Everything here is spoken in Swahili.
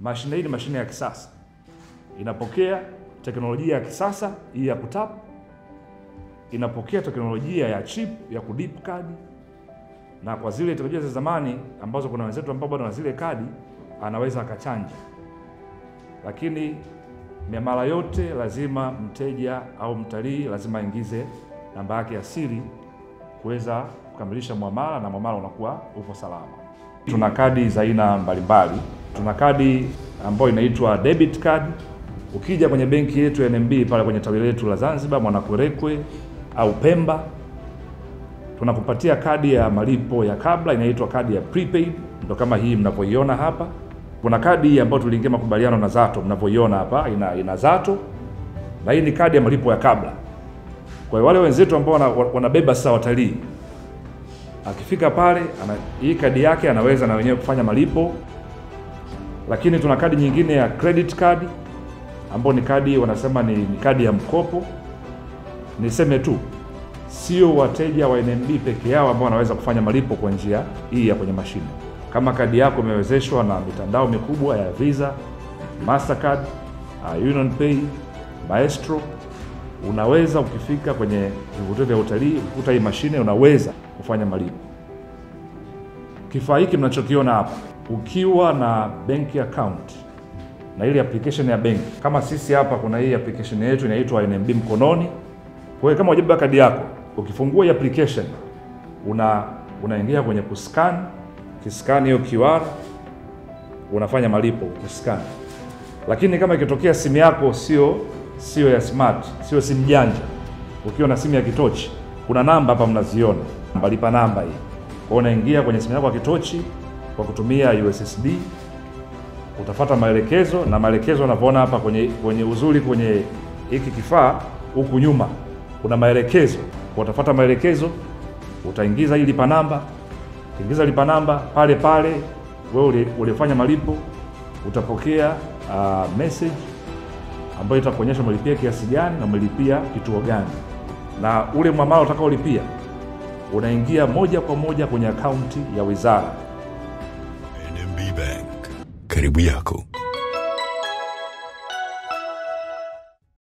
Mashine hii ni mashine ya kisasa, inapokea teknolojia ya kisasa hii ya kutap, inapokea teknolojia ya chip ya kudip kadi, na kwa zile teknolojia za zamani ambazo kuna wenzetu ambao bado na zile kadi anaweza akachanja, lakini miamala yote lazima mteja au mtalii lazima aingize namba yake ya siri kuweza kukamilisha muamala na muamala unakuwa upo salama. Tuna kadi za aina mbalimbali. Tuna kadi ambayo inaitwa debit card. Ukija kwenye benki yetu ya NMB pale kwenye tawi letu la Zanzibar, Mwanakwerekwe au Pemba, tunakupatia kadi ya malipo ya kabla inaitwa kadi ya prepaid, ndo kama hii mnavyoiona hapa. Kuna kadi hii ambayo tuliingia makubaliano na Zato, mnavyoiona hapa ina, ina Zato na hii ni kadi ya malipo ya kabla. Kwa wale wenzetu ambao wana- wanabeba sasa watalii, akifika pale ana, hii kadi yake anaweza na wenyewe kufanya malipo, lakini tuna kadi nyingine ya credit card ambayo ni kadi wanasema ni, ni kadi ya mkopo. Niseme tu sio wateja wa NMB peke yao ambao wanaweza kufanya malipo kwa njia hii ya kwenye mashine. Kama kadi yako imewezeshwa na mitandao mikubwa ya Visa, Mastercard, uh, Union Pay, Maestro, unaweza ukifika kwenye vivutio vya utalii ukuta hii mashine, unaweza kufanya malipo. Kifaa hiki mnachokiona hapa, ukiwa na bank account na ile application ya benki, kama sisi hapa kuna hii application yetu inaitwa NMB mkononi. Kwa hiyo kama hujabeba kadi yako, ukifungua hii application una unaingia kwenye kuscan, kiscan hiyo QR unafanya malipo kuscan. Lakini kama ikitokea simu yako sio sio ya smart, sio simu janja, ukiwa na simu ya kitochi, kuna namba hapa mnaziona, namba lipa namba hii. Kwa hiyo unaingia kwenye simu yako ya kitochi kwa kutumia USSD utafata maelekezo na maelekezo unavyoona hapa kwenye, kwenye uzuri kwenye hiki kifaa huku nyuma kuna maelekezo. Utafata maelekezo, utaingiza hii lipa namba, ingiza lipa namba pale pale wewe uli- ulifanya malipo utapokea uh, message ambayo itakuonyesha umelipia kiasi gani na umelipia kituo gani, na ule mwamala utakaolipia unaingia moja kwa moja kwenye akaunti ya wizara. NMB Bank, karibu yako.